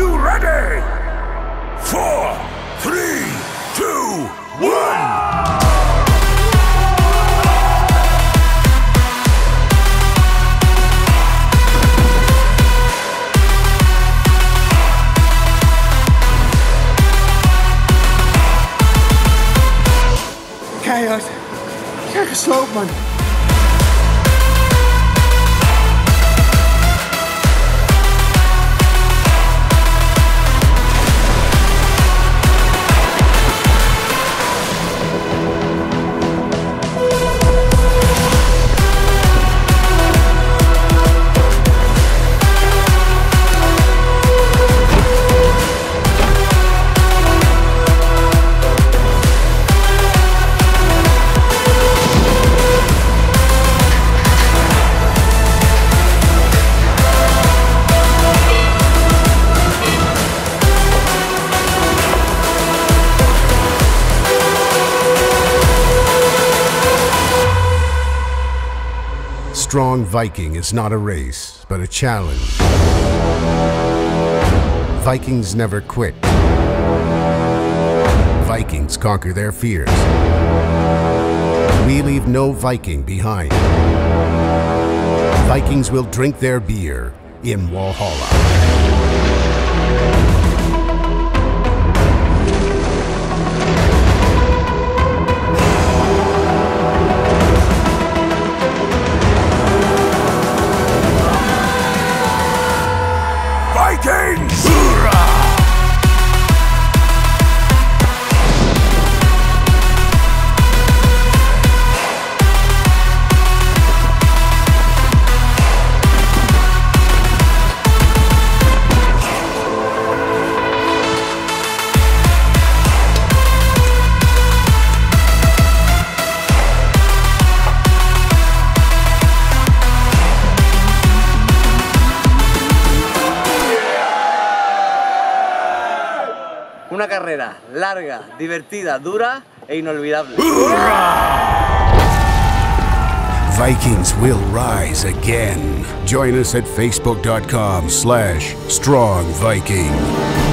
you ready? Four, three, two, one! Chaos. Jack Slootman. Strong Viking is not a race, but a challenge. Vikings never quit. Vikings conquer their fears. We leave no Viking behind. Vikings will drink their beer in Walhalla. Vikings! Una carrera larga, divertida, dura e inolvidable. Vikings will rise again. Join us at facebook.com slash strongviking.